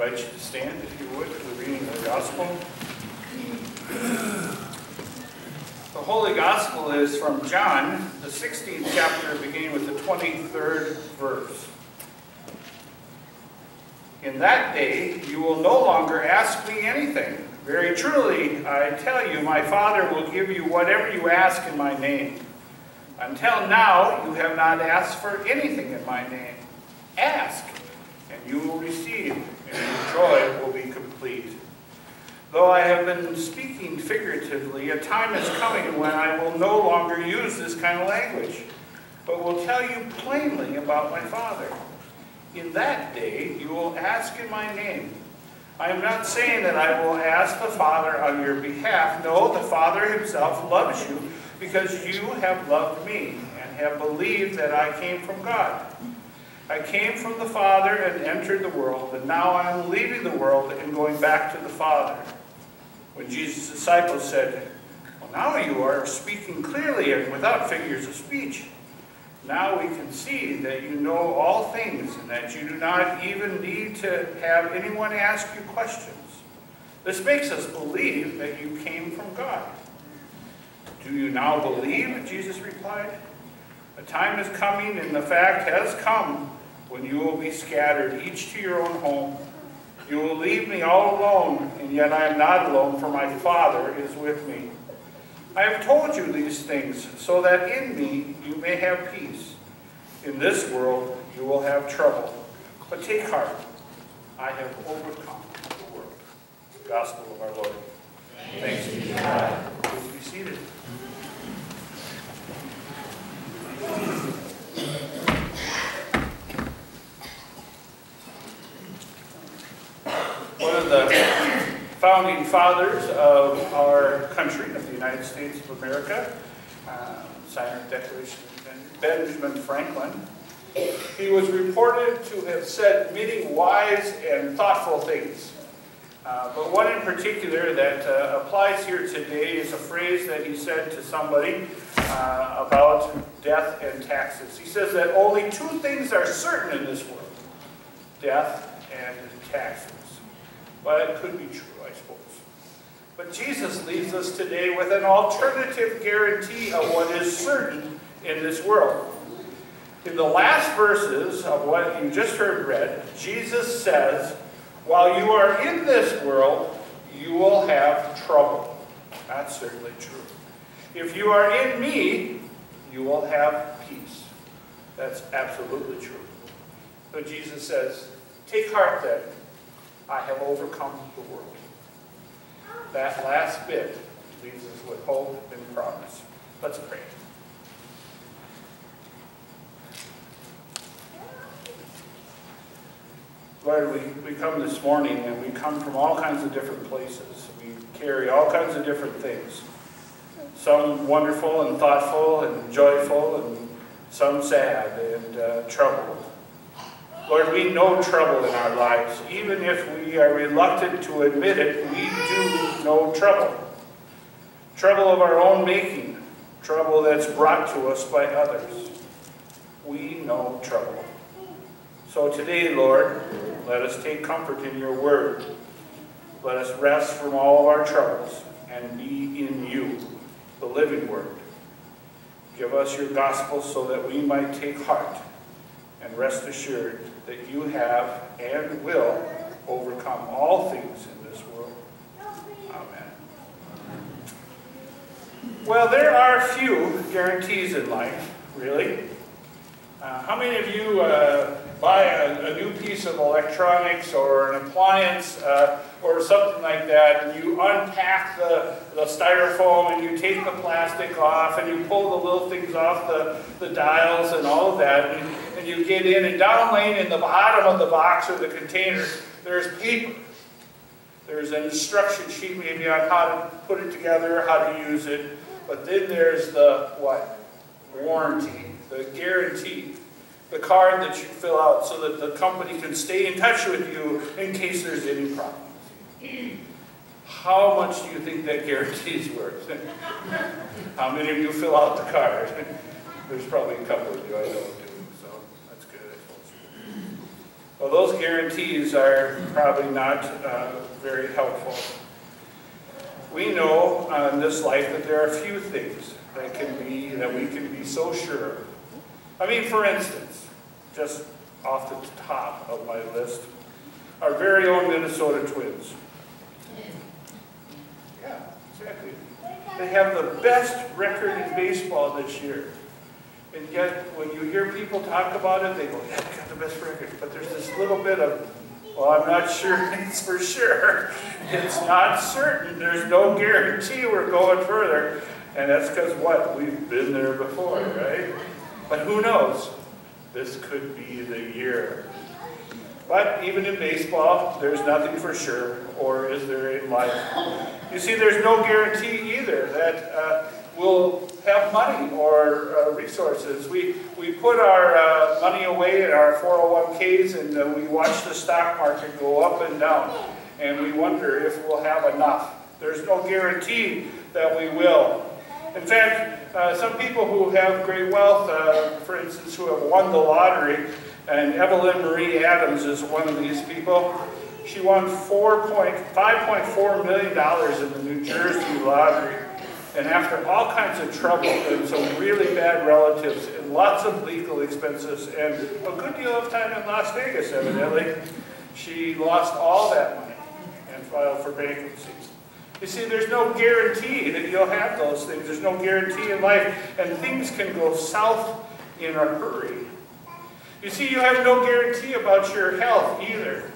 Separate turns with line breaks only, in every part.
invite you to stand, if you would, for the reading of the gospel. The Holy Gospel is from John, the 16th chapter, beginning with the 23rd verse. In that day you will no longer ask me anything. Very truly, I tell you, my Father will give you whatever you ask in my name. Until now, you have not asked for anything in my name. Ask, and you will receive, and your joy will be complete. Though I have been speaking figuratively, a time is coming when I will no longer use this kind of language, but will tell you plainly about my Father. In that day you will ask in my name. I am not saying that I will ask the Father on your behalf. No, the Father himself loves you because you have loved me and have believed that I came from God. I came from the Father and entered the world, and now I am leaving the world and going back to the Father. When Jesus' disciples said, Well, now you are speaking clearly and without figures of speech. Now we can see that you know all things and that you do not even need to have anyone ask you questions. This makes us believe that you came from God. Do you now believe? Jesus replied. A time is coming, and the fact has come, when you will be scattered, each to your own home. You will leave me all alone, and yet I am not alone, for my Father is with me. I have told you these things, so that in me you may have peace. In this world you will have trouble, but take heart. I have overcome the world. The Gospel of our Lord. Thanks be to God. Please be seated. One of the founding fathers of our country, of the United States of America, uh, signer of the Declaration Benjamin Franklin, he was reported to have said many wise and thoughtful things. Uh, but one in particular that uh, applies here today is a phrase that he said to somebody uh, about death and taxes. He says that only two things are certain in this world, death and taxes. Well, it could be true, But Jesus leaves us today with an alternative guarantee of what is certain in this world. In the last verses of what you just heard read, Jesus says, while you are in this world, you will have trouble. That's certainly true. If you are in me, you will have peace. That's absolutely true. So Jesus says, take heart then. I have overcome the world. That last bit leaves us with hope and promise. Let's pray. Lord, we, we come this morning and we come from all kinds of different places. We carry all kinds of different things. Some wonderful and thoughtful and joyful and some sad and uh, troubled. Lord, we know trouble in our lives. Even if we are reluctant to admit it, we do know trouble. Trouble of our own making. Trouble that's brought to us by others. We know trouble. So today, Lord, let us take comfort in your word. Let us rest from all of our troubles and be in you, the living word. Give us your gospel so that we might take heart and rest assured that you have and will overcome all things in this world. Amen. Well, there are few guarantees in life, really. Uh, how many of you uh, buy a, a, new piece of electronics or an appliance uh, or something like that, and you unpack the, the styrofoam and you take the plastic off and you pull the little things off the, the dials and all of that, and, and you get in, and down laying in the bottom of the box or the container, there's paper. There's an instruction sheet maybe on how to put it together, how to use it, but then there's the, what? Warranty the guarantee, the card that you fill out so that the company can stay in touch with you in case there's any problems. How much do you think that guarantee is worth? How many of you fill out the card? There's probably a couple of you I don't good. Well, those guarantees are probably not uh, very helpful. We know in this life that there are a few things that can be, that we can be so sure of. I mean, for instance, just off the top of my list, our very own Minnesota Twins. Yeah, exactly. They have the best record in baseball this year. And yet, when you hear people talk about it, they go, yeah, they got the best record. But there's this little bit of, well, I'm not sure it's for sure. It's not certain. There's no guarantee we're going further. And that's because what? We've been there before, right? But who knows? This could be the year. But even in baseball, there's nothing for sure, or is there in life? You see, there's no guarantee either that uh, we'll have money or uh, resources. We, we put our uh, money away in our 401ks and uh, we watch the stock market go up and down. And we wonder if we'll have enough. There's no guarantee that we will. In fact, uh, some people who have great wealth, uh, for instance, who have won the lottery, and Evelyn Marie Adams is one of these people. She won $5.4 million in the New Jersey lottery. And after all kinds of trouble and some really bad relatives and lots of legal expenses and a good deal of time in Las Vegas, evidently, she lost all that money and filed for bankruptcy. You see, there's no guarantee that you'll have those things. There's no guarantee in life, and things can go south in a hurry. You see, you have no guarantee about your health either.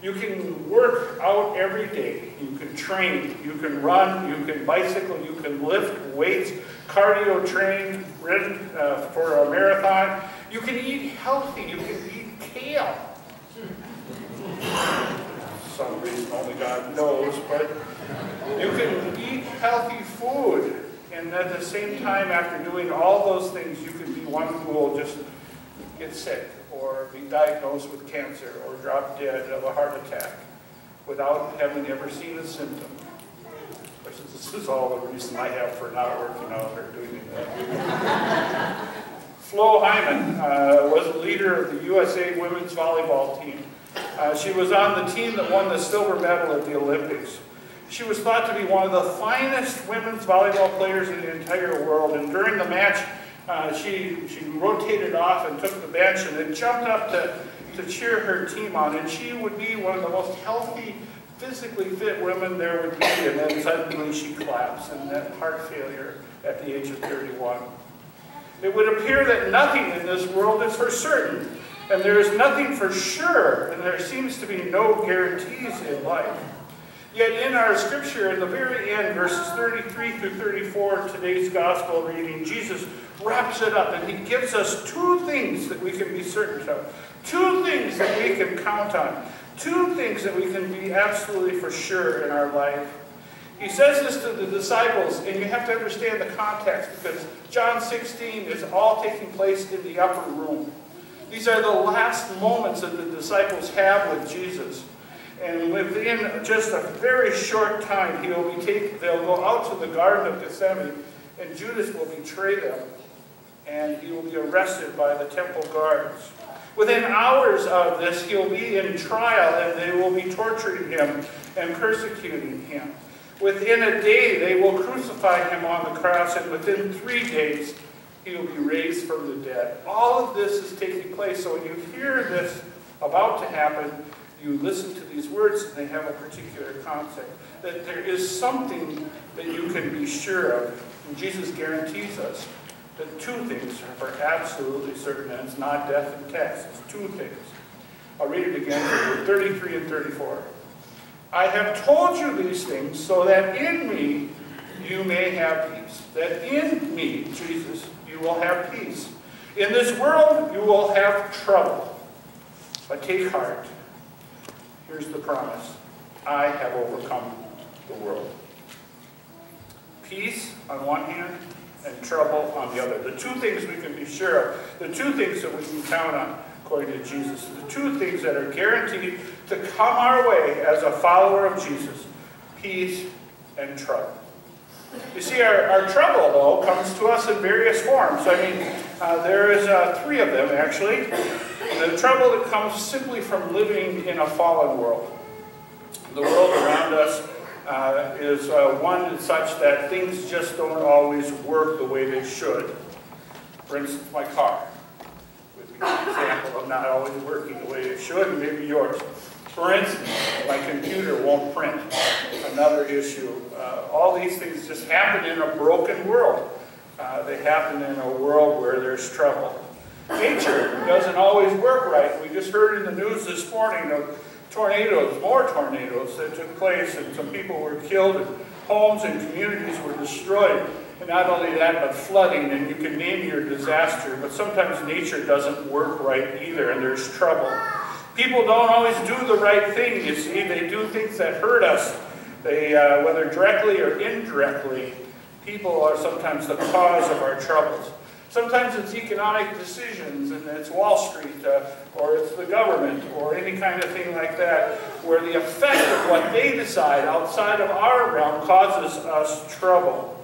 You can work out every day. You can train. You can run. You can bicycle. You can lift weights, cardio train, run uh, for a marathon. You can eat healthy. You can eat kale. Some reason only God knows, but you can eat healthy food. And at the same time, after doing all those things, you can be one who will just get sick or be diagnosed with cancer or drop dead of a heart attack without having ever seen a symptom. This is all the reason I have for not working out or doing that. Flo Hyman uh, was the leader of the USA women's volleyball team. Uh, she was on the team that won the silver medal at the Olympics. She was thought to be one of the finest women's volleyball players in the entire world, and during the match, uh, she, she rotated off and took the bench and then jumped up to, to cheer her team on. And she would be one of the most healthy, physically fit women there would be. And then suddenly she collapsed and had heart failure at the age of 31. It would appear that nothing in this world is for certain. And there is nothing for sure. And there seems to be no guarantees in life. Yet in our scripture, in the very end, verses 33 through 34, today's gospel reading, Jesus wraps it up and he gives us two things that we can be certain of. Two things that we can count on. Two things that we can be absolutely for sure in our life. He says this to the disciples, and you have to understand the context because John 16 is all taking place in the upper room. These are the last moments that the disciples have with Jesus. And within just a very short time, he'll be take, they'll go out to the Garden of Gethsemane, and Judas will betray them, and he will be arrested by the temple guards. Within hours of this, he'll be in trial, and they will be torturing him and persecuting him. Within a day, they will crucify him on the cross, and within three days, he will be raised from the dead. All of this is taking place, so when you hear this about to happen, you listen to these words and they have a particular context. That there is something that you can be sure of. And Jesus guarantees us that two things are absolutely certain, and it's not death and tax. It's two things. I'll read it again, 33 and 34. I have told you these things so that in me you may have peace. That in me, Jesus, you will have peace. In this world you will have trouble. But take heart. Here's the promise. I have overcome the world. Peace on one hand and trouble on the other. The two things we can be sure of, the two things that we can count on, according to Jesus, the two things that are guaranteed to come our way as a follower of Jesus, peace and trouble. You see, our, our trouble, though, comes to us in various forms. I mean, uh, there is uh, three of them, actually. The trouble that comes simply from living in a fallen world. The world around us uh, is uh, one such that things just don't always work the way they should. For instance, my car would be an example of not always working the way it should, maybe yours. For instance, my computer won't print. Another issue. Uh, all these things just happen in a broken world. Uh, they happen in a world where there's trouble. Nature doesn't always work right. We just heard in the news this morning of tornadoes, more tornadoes that took place, and some people were killed, and homes and communities were destroyed. And not only that, but flooding, and you can name your disaster, but sometimes nature doesn't work right either, and there's trouble. People don't always do the right thing, you see. They do things that hurt us. They, uh, whether directly or indirectly, people are sometimes the cause of our troubles. Sometimes it's economic decisions, and it's Wall Street, uh, or it's the government, or any kind of thing like that, where the effect of what they decide outside of our realm causes us trouble.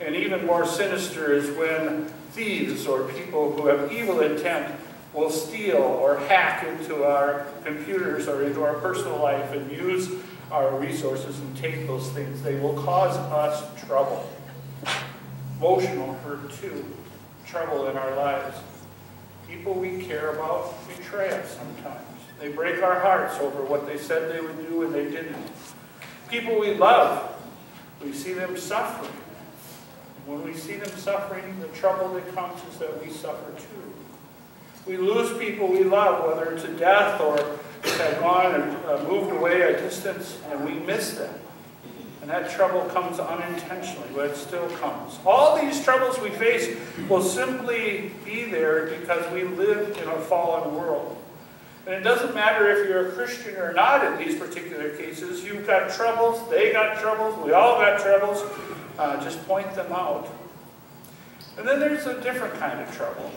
And even more sinister is when thieves or people who have evil intent will steal or hack into our computers or into our personal life and use our resources and take those things. They will cause us trouble. Emotional hurt too. Trouble in our lives. People we care about betray us sometimes. They break our hearts over what they said they would do and they didn't. People we love, we see them suffering. When we see them suffering, the trouble that comes is that we suffer too. We lose people we love, whether to death or they've gone and uh, moved away a distance, and we miss them. And that trouble comes unintentionally, but it still comes. All these troubles we face will simply be there because we live in a fallen world. And it doesn't matter if you're a Christian or not in these particular cases. You've got troubles, they got troubles, we all got troubles. Uh, just point them out. And then there's a different kind of trouble.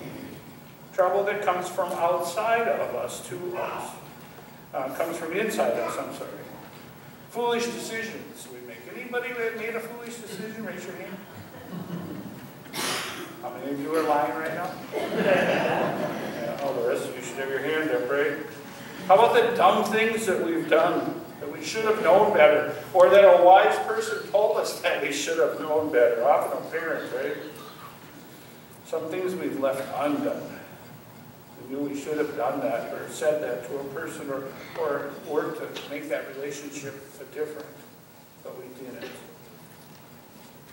Trouble that comes from outside of us to us. Uh, comes from inside us, I'm sorry. Foolish decisions we. Anybody that made a foolish decision, raise your hand. How many of you are lying right now? yeah, all the rest of you should have your hand up, right? How about the dumb things that we've done that we should have known better, or that a wise person told us that we should have known better? Often a parent, right? Some things we've left undone. We knew we should have done that, or said that to a person, or, or worked to make that relationship different, but we didn't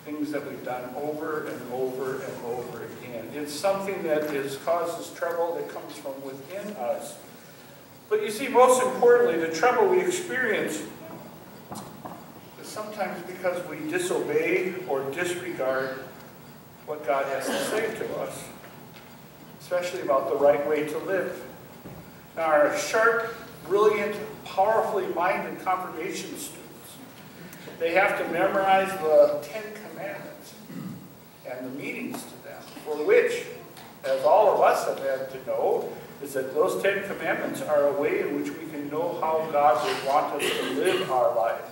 things that we've done over and over and over again. It's something that is, causes trouble that comes from within us. But you see, most importantly, the trouble we experience is sometimes because we disobey or disregard what God has to say to us, especially about the right way to live. Now, our sharp, brilliant, powerfully minded confirmation students, they have to memorize the Ten Commandments and the meanings to them, for which, as all of us have had to know, is that those Ten Commandments are a way in which we can know how God would want us to live our life.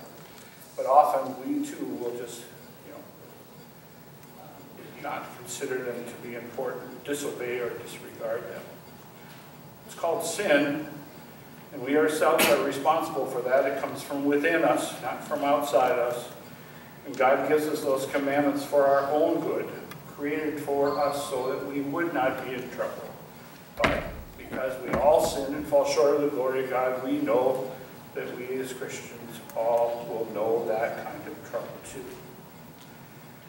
But often we too will just, you know, not consider them to be important, disobey or disregard them. It's called sin, and we ourselves are responsible for that. It comes from within us, not from outside us. And God gives us those commandments for our own good, created for us so that we would not be in trouble. But because we all sin and fall short of the glory of God, we know that we as Christians all will know that kind of trouble too.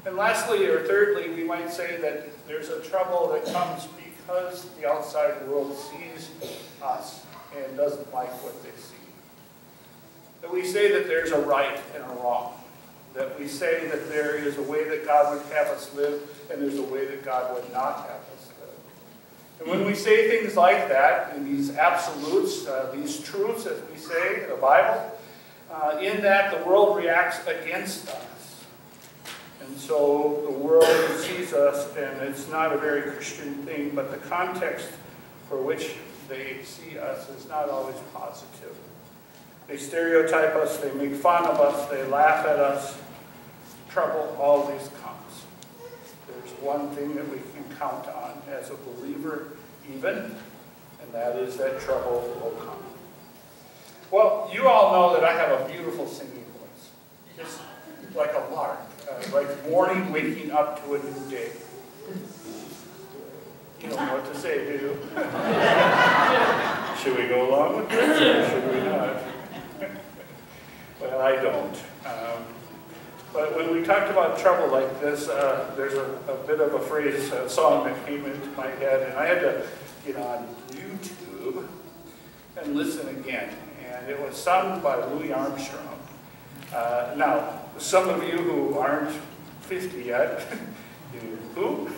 And lastly, or thirdly, we might say that there's a trouble that comes because the outside world sees us and doesn't like what they see. That we say that there's a right and a wrong. That we say that there is a way that God would have us live and there's a way that God would not have us live. And when we say things like that, in these absolutes, uh, these truths, as we say in the Bible, uh, in that the world reacts against us. And so the world sees us, and it's not a very Christian thing, but the context for which they see us is not always positive. They stereotype us, they make fun of us, they laugh at us. trouble always comes. There's one thing that we can count on as a believer even, and that is that trouble will come. Well, you all know that I have a beautiful singing voice. Just like a lark, uh, like morning waking up to a new day. You don't know what to say, do you? should we go along with this or should we not? well, I don't. Um, but when we talked about trouble like this, uh, there's a, a, bit of a phrase, a song that came into my head, and I had to get on YouTube and listen again. And it was sung by Louis Armstrong. Uh, now, some of you who aren't 50 yet, you, who?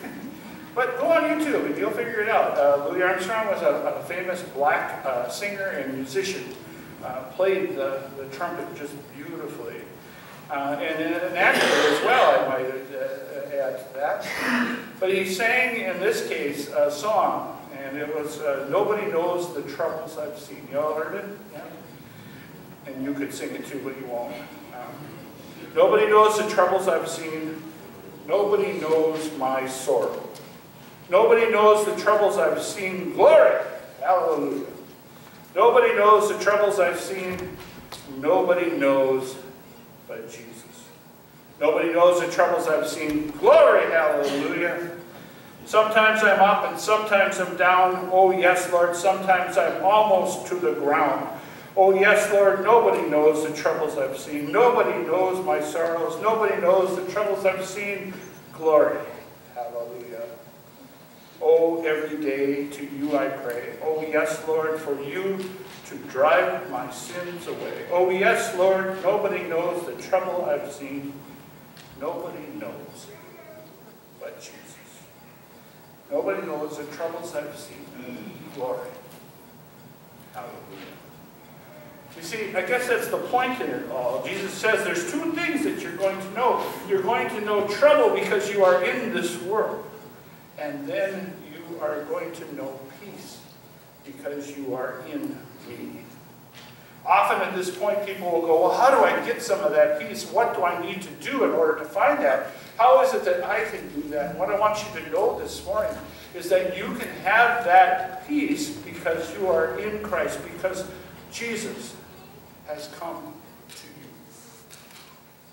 But go on YouTube and you'll figure it out. Uh, Louis Armstrong was a, a famous black uh, singer and musician. Uh, played the, the trumpet just beautifully. Uh, and an actor as well, I might uh, add to that. But he sang, in this case, a song, and it was uh, Nobody Knows the Troubles I've Seen. You all heard it? Yeah? And you could sing it too, but you won't. Um, Nobody knows the troubles I've seen. Nobody knows my sorrow. Nobody knows the troubles I've seen. Glory! Hallelujah. Nobody knows the troubles I've seen. Nobody knows but Jesus. Nobody knows the troubles I've seen. Glory! Hallelujah. Sometimes I'm up and sometimes I'm down. Oh, yes, Lord. Sometimes I'm almost to the ground. Oh, yes, Lord. Nobody knows the troubles I've seen. Nobody knows my sorrows. Nobody knows the troubles I've seen. Glory. Hallelujah. Oh, every day to you I pray. Oh, yes, Lord, for you to drive my sins away. Oh, yes, Lord, nobody knows the trouble I've seen. Nobody knows but Jesus. Nobody knows the troubles I've seen. Glory. Hallelujah. You see, I guess that's the point in it all. Jesus says there's two things that you're going to know. You're going to know trouble because you are in this world. And then you are going to know peace because you are in me. Often at this point, people will go, well, how do I get some of that peace? What do I need to do in order to find that? How is it that I can do that? What I want you to know this morning is that you can have that peace because you are in Christ, because Jesus has come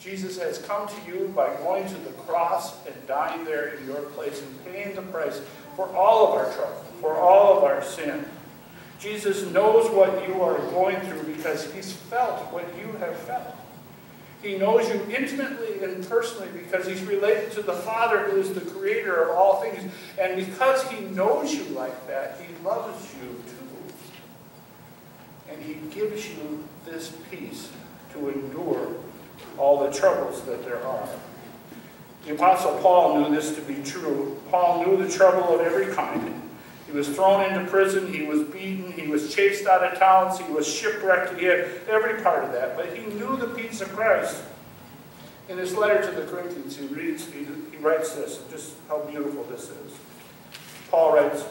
Jesus has come to you by going to the cross and dying there in your place and paying the price for all of our trouble, for all of our sin. Jesus knows what you are going through because he's felt what you have felt. He knows you intimately and personally because he's related to the Father who is the creator of all things. And because he knows you like that, he loves you too. And he gives you this peace to endure all the troubles that there are. The Apostle Paul knew this to be true. Paul knew the trouble of every kind. He was thrown into prison, he was beaten, he was chased out of towns, he was shipwrecked, he had every part of that. But he knew the peace of Christ. In his letter to the Corinthians, he, reads, he, he writes this, just how beautiful this is. Paul writes,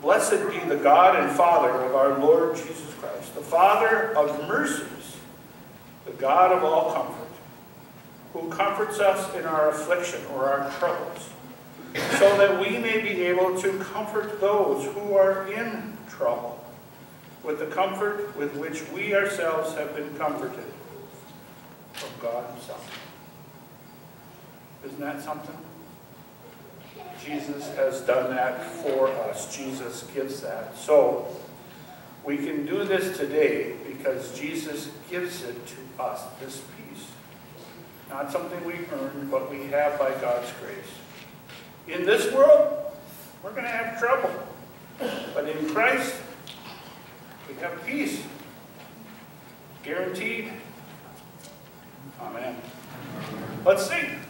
Blessed be the God and Father of our Lord Jesus Christ, the Father of mercy the God of all comfort, who comforts us in our affliction or our troubles, so that we may be able to comfort those who are in trouble with the comfort with which we ourselves have been comforted from God himself. Isn't that something? Jesus has done that for us. Jesus gives that. So, we can do this today because Jesus gives it to us, this peace. Not something we earn, but we have by God's grace. In this world, we're going to have trouble. But in Christ, we have peace. Guaranteed. Amen. Let's sing.